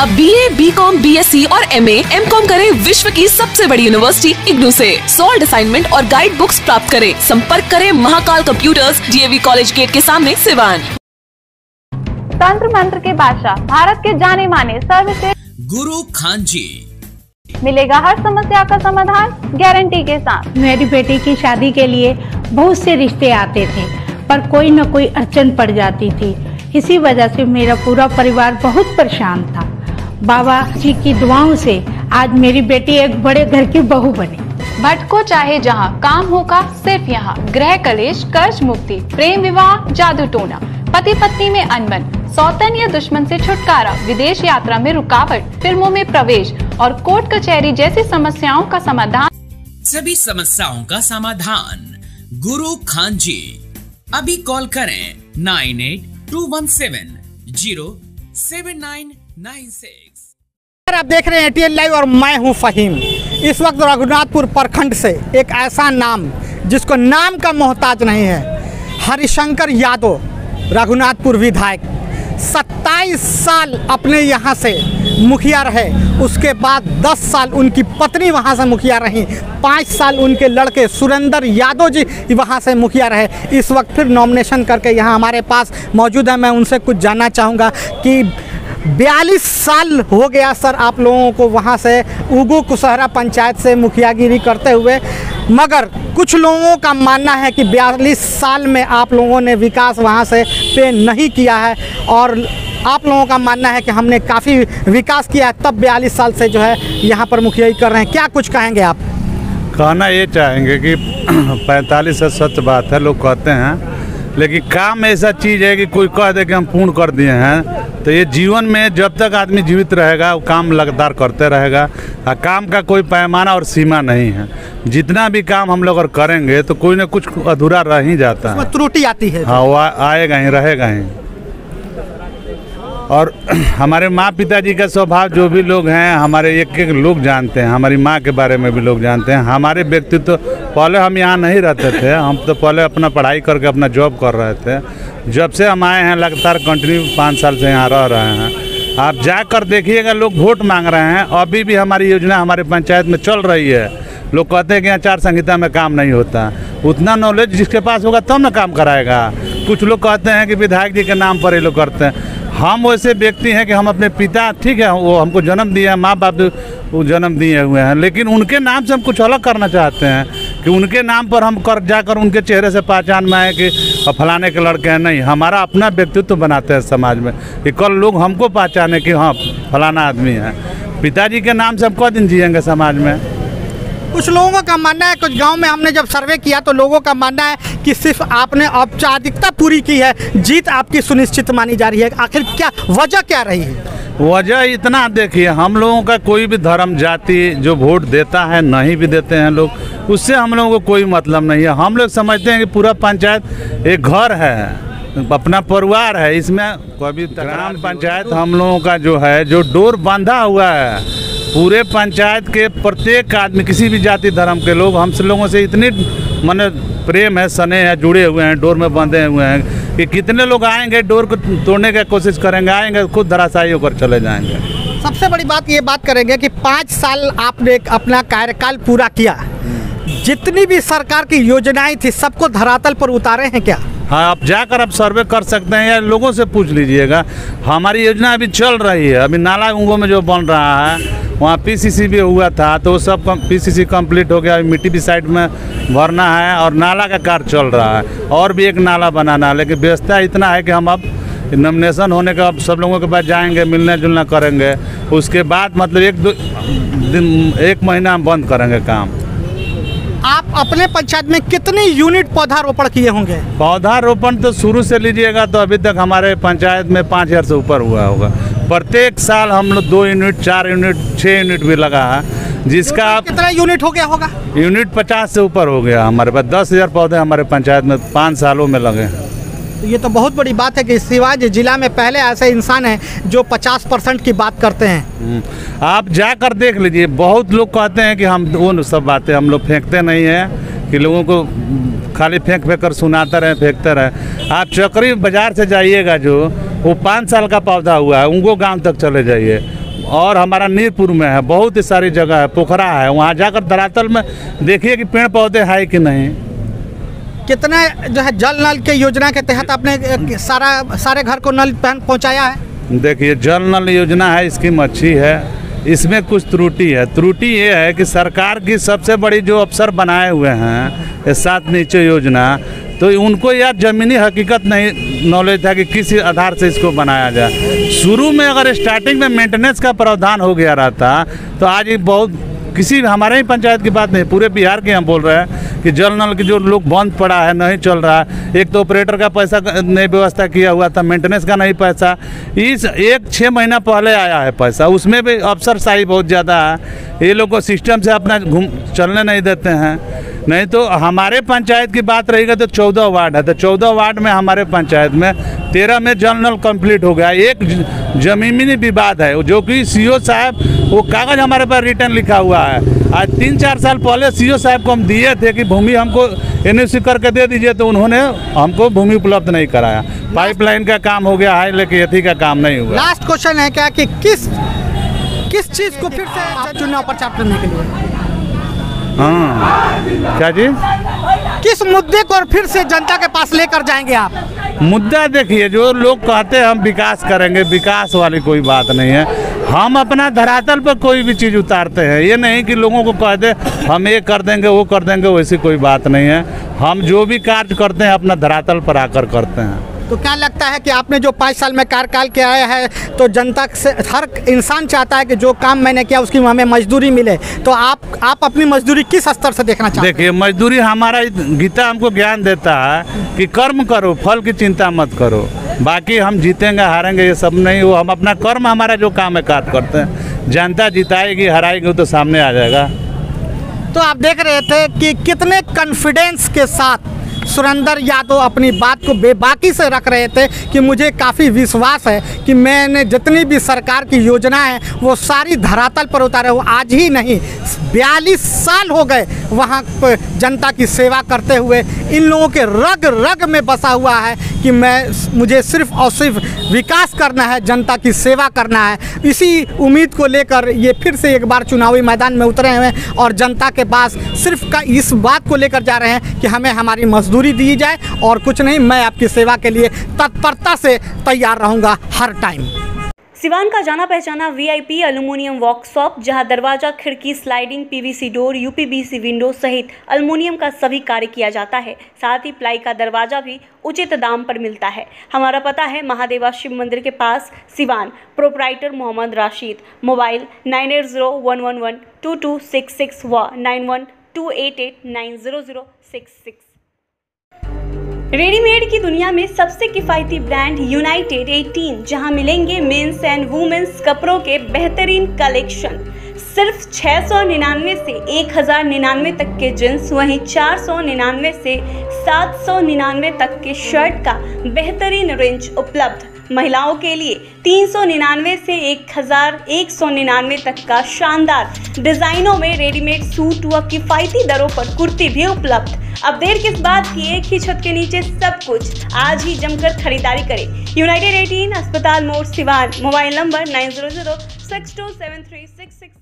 अब B A B com B S C और M A M com करे विश्व की सबसे बड़ी यूनिवर्सिटी इग्नू से। सॉल्ड असाइनमेंट और गाइड बुक्स प्राप्त करें। संपर्क करें Mahakal computers DAV college gate के सामने सिवान तंत्र मंत्र के बादशाह भारत के जाने माने सर्वश्रेष्ठ गुरु खान जी। मिलेगा हर समस्या का समाधान गारंटी के साथ। मेरी बेटी की शादी के लिए बहुत से रिश्ते आते थे पर कोई न कोई अड़चन पड़ जाती थी। इसी वजह से मेरा पूरा परिवार बहुत परेशान था। बाबा जी की दुआओं से आज मेरी बेटी एक बड़े घर की बहू बनी। भटको चाहे जहाँ काम होगा सिर्फ़ यहाँ। गृह कलेश कर्ज मुक्ति प्रेम विवाह जादू टोना। पति पत्नी में अनबन सौतन या दुश्मन से छुटकारा विदेश यात्रा में रुकावट फ़िल्मों में प्रवेश और कोर्ट कचहरी जैसी समस्याओं का समाधान। सभी समस्याओं का समाधान गुरु खान जी अभी कॉल करें nine eight two one seven zero seven nine nine आप देख रहे हैं एटीएल लाइव और मैं हूँ फहीम, इस वक्त रघुनाथपुर प्रखंड से एक ऐसा नाम जिसको नाम का मोहताज नहीं है, हरिशंकर यादव, रघुनाथपुर विधायक 27 साल अपने यहाँ से मुखिया रहे, उसके बाद 10 साल उनकी पत्नी वहाँ से मुखिया रहीं, पाँच साल उनके लड़के सुरेंद्र यादव जी वहाँ से मुखिया रहे। इस वक्त फिर नॉमिनेशन करके यहाँ हमारे पास मौजूद है, मैं उनसे कुछ जानना चाहूँगा कि बयालीस साल हो गया सर आप लोगों को वहाँ से उगू कुशहरा पंचायत से मुखियागिरी करते हुए। मगर कुछ लोगों का मानना है कि बयालीस साल में आप लोगों ने विकास वहाँ से पे नहीं किया है और आप लोगों का मानना है कि हमने काफ़ी विकास किया है, तब बयालीस साल से जो है यहाँ पर मुखियाई कर रहे हैं। क्या कुछ कहेंगे आप? कहना ये चाहेंगे कि पैंतालीस से सच बात है, लोग कहते हैं। लेकिन काम ऐसा चीज़ है कि कोई कह दे कि हम पूर्ण कर दिए हैं तो ये जीवन में जब तक आदमी जीवित रहेगा वो काम लगातार करते रहेगा। और काम का कोई पैमाना और सीमा नहीं है। जितना भी काम हम लोग अगर करेंगे तो कोई ना कुछ अधूरा रह ही जाता है। त्रुटि आती है। हाँ वो आएगा ही रहेगा ही। और हमारे माँ पिताजी का स्वभाव जो भी लोग हैं हमारे एक एक लोग जानते हैं हमारी माँ के बारे में भी लोग जानते हैं। हमारे व्यक्तित्व पहले हम यहाँ नहीं रहते थे, हम तो पहले अपना पढ़ाई करके अपना जॉब कर रहे थे। जब से हम आए हैं, लगातार कंटिन्यू पाँच साल से यहाँ रह रहे हैं। आप जाकर देखिएगा, लोग वोट मांग रहे हैं। अभी भी हमारी योजना हमारे पंचायत में चल रही है। लोग कहते हैं कि आचार संहिता में काम नहीं होता। उतना नॉलेज जिसके पास होगा, तब ना काम कराएगा। कुछ लोग कहते हैं कि विधायक जी के नाम पर ये लोग करते हैं। हम वैसे व्यक्ति हैं कि हम अपने पिता, ठीक है, वो हमको जन्म हैं माँ बाप जन्म दिए हुए हैं। लेकिन उनके नाम से हम कुछ अलग करना चाहते हैं। कि उनके नाम पर हम कर, जाकर उनके चेहरे से पहचान में आए कि फलाने के लड़के हैं। नहीं, हमारा अपना व्यक्तित्व बनाते हैं समाज में कि कल लोग हमको पहचाने कि हाँ फलाना आदमी है। पिताजी के नाम से हम कौ दिन जियेंगे समाज में? कुछ लोगों का मानना है, कुछ गाँव में हमने जब सर्वे किया तो लोगों का मानना है कि सिर्फ़ आपने औपचारिकता पूरी की है, जीत आपकी सुनिश्चित मानी जा रही है। आखिर क्या, वजह क्या रही? है वजह इतना देखिए हम लोगों का कोई भी धर्म जाति जो वोट देता है नहीं भी देते हैं लोग उससे हम लोगों को कोई मतलब नहीं है। हम लोग समझते हैं कि पूरा पंचायत एक घर है अपना परिवार है इसमें कभी ग्राम पंचायत हम लोगों का जो है जो डोर बांधा हुआ है पूरे पंचायत के प्रत्येक आदमी किसी भी जाति धर्म के लोग हम से लोगों से इतनी मन प्रेम है स्नेह है जुड़े हुए हैं डोर में बंधे हुए हैं। कि कितने लोग आएँगे डोर को तोड़ने की कोशिश करेंगे आएँगे खुद धराशायी होकर चले जाएँगे। सबसे बड़ी बात ये बात करेंगे कि पाँच साल आपने अपना कार्यकाल पूरा किया। जितनी भी सरकार की योजनाएँ थी सबको धरातल पर उतारे हैं क्या? हाँ आप जाकर आप सर्वे कर सकते हैं या लोगों से पूछ लीजिएगा। हमारी योजना अभी चल रही है। अभी नाला उंगो में जो बन रहा है वहाँ पीसीसी भी हुआ था तो वो सब पीसीसी कंप्लीट हो गया। अभी मिट्टी भी साइड में भरना है और नाला का कार्य चल रहा है। और भी एक नाला बनाना है लेकिन व्यवस्था इतना है कि हम अब नॉमिनेशन होने का अब सब लोगों के पास जाएँगे मिलने जुलना करेंगे। उसके बाद मतलब एक दो दिन एक महीना हम बंद करेंगे काम। आप अपने पंचायत में कितनी यूनिट पौधारोपण किए होंगे? पौधारोपण तो शुरू से लीजिएगा तो अभी तक हमारे पंचायत में पाँच हज़ार से ऊपर हुआ होगा। प्रत्येक साल हम लोग दो यूनिट चार यूनिट छः यूनिट भी लगा है जिसका आप कितना यूनिट हो गया होगा? यूनिट पचास से ऊपर हो गया हमारे पास। दस हज़ार पौधे हमारे पंचायत में पाँच सालों में लगे हैं। तो ये तो बहुत बड़ी बात है कि शिवाजी जिला में पहले ऐसे इंसान हैं जो 50 परसेंट की बात करते हैं। हम्म, आप जाकर देख लीजिए बहुत लोग कहते हैं कि हम वो सब बातें हम लोग फेंकते नहीं हैं कि लोगों को खाली फेंक फेंक कर सुनाते रहे फेंकते रहे। आप चक्री बाज़ार से जाइएगा जो वो पाँच साल का पौधा हुआ है उनको गाँव तक चले जाइए। और हमारा नीरपुर में है बहुत ही सारी जगह है पोखरा है वहाँ जाकर धरातल में देखिए कि पेड़ पौधे है कि नहीं। कितना जो है जल नल के योजना के तहत आपने सारा सारे घर को नल पहन- पहुँचाया है? देखिए जल नल योजना है स्कीम अच्छी है। इसमें कुछ त्रुटि है। त्रुटि ये है कि सरकार की सबसे बड़ी जो अफसर बनाए हुए हैं सात नीचे योजना तो उनको यार ज़मीनी हकीकत नहीं नॉलेज था कि किस आधार से इसको बनाया जाए। शुरू में अगर स्टार्टिंग में मेंटेनेंस का प्रावधान हो गया रहता तो आज ये बहुत किसी हमारे ही पंचायत की बात नहीं, पूरे बिहार के हम बोल रहे हैं कि जल नल की जो लोग बंद पड़ा है, नहीं चल रहा है। एक तो ऑपरेटर का पैसा नहीं व्यवस्था किया हुआ था मेंटेनेंस का नहीं पैसा। इस एक छः महीना पहले आया है पैसा, उसमें भी अफसर शाही बहुत ज़्यादा है। ये लोग को सिस्टम से अपना घूम, चलने नहीं देते हैं। नहीं तो हमारे पंचायत की बात रहेगा तो चौदह वार्ड है। तो चौदह वार्ड में हमारे पंचायत में तेरह में जल नल कंप्लीट हो गया। एक ज- जमीनी विवाद है। जो कि सीओ साहब वो कागज़ हमारे पास रिटर्न लिखा हुआ है। आज तीन चार साल पहले सीओ साहब को हम दिए थे कि भूमि हमको एन करके दे दीजिए तो उन्होंने हमको भूमि उपलब्ध नहीं कराया। पाइपलाइन का काम हो गया है लेकिन यथी का काम नहीं हुआ। लास्ट क्वेश्चन है क्या कि किस किस चीज़ को फिर से चुनाव प्रचार करने के लिए? हाँ। क्या जी? किस मुद्दे को फिर से जनता के पास लेकर जाएँगे आप? मुद्दा देखिए जो लोग कहते हैं हम विकास करेंगे विकास वाली कोई बात नहीं है। हम अपना धरातल पर कोई भी चीज़ उतारते हैं। ये नहीं कि लोगों को कह दे हम ये कर देंगे वो कर देंगे वैसी कोई बात नहीं है। हम जो भी कार्य करते हैं अपना धरातल पर आकर करते हैं। तो क्या लगता है कि आपने जो पाँच साल में कार्यकाल किया है तो जनता से हर इंसान चाहता है कि जो काम मैंने किया उसकी हमें मजदूरी मिले। तो आप आप अपनी मजदूरी किस स्तर से देखना चाहते हैं? देखिए मजदूरी हमारा गीता हमको ज्ञान देता है कि कर्म करो फल की चिंता मत करो। बाकी हम जीतेंगे हारेंगे ये सब नहीं वो हम अपना कर्म हमारा जो काम है कार्य करते हैं। जनता जिताएगी हराएगी तो सामने आ जाएगा। तो आप देख रहे थे कि कितने कॉन्फिडेंस के साथ सुरेंद्र यादव अपनी बात को बेबाकी से रख रहे थे कि मुझे काफ़ी विश्वास है कि मैंने जितनी भी सरकार की योजना है, वो सारी धरातल पर उतारे वो आज ही नहीं, बयालीस साल हो गए वहाँ जनता की सेवा करते हुए। इन लोगों के रग रग में बसा हुआ है कि मैं, मुझे सिर्फ़ और सिर्फ़ विकास करना है, जनता की सेवा करना है। इसी उम्मीद को लेकर ये फिर से एक बार चुनावी मैदान में उतरे हुए हैं और जनता के पास सिर्फ़ का इस बात को लेकर जा रहे हैं कि हमें हमारी मजदूरी दी जाए और कुछ नहीं, मैं आपकी सेवा के लिए तत्परता से तैयार रहूँगा हर टाइम। सिवान का जाना पहचाना वीआईपी एल्यूमिनियम वर्कशॉप, जहाँ दरवाज़ा, खिड़की, sliding, PVC door, UPVC window सहित एल्यूमिनियम का सभी कार्य किया जाता है। साथ ही प्लाई का दरवाज़ा भी उचित दाम पर मिलता है। हमारा पता है महादेवा शिव मंदिर के पास Siwan, proprietor Mohammad Rashid, mobile nine eight zero one one one two two six six व nine one two eight eight nine zero zero six six. Readymade की दुनिया में सबसे किफ़ायती ब्रांड यूनाइटेड 18 जहाँ मिलेंगे मेंस एंड वुमेन्स कपड़ों के बेहतरीन कलेक्शन सिर्फ़ छः सौ निन्यानवे से एक हज़ार निन्यानवे तक के जींस वहीं चार सौ निन्यानवे से सात सौ निन्यानवे तक के शर्ट का बेहतरीन रेंज उपलब्ध। महिलाओं के लिए तीन सौ निन्यानवे से एक हज़ार एक सौ निन्यानवे तक का शानदार डिज़ाइनों में रेडीमेड सूट व किफ़ायती दरों पर कुर्ती भी उपलब्ध। अब देर किस बात की एक ही छत के नीचे सब कुछ आज ही जमकर खरीदारी करें। यूनाइटेड 18 अस्पताल मोड़ Siwan. Mobile number nine zero zero six two seven three six six.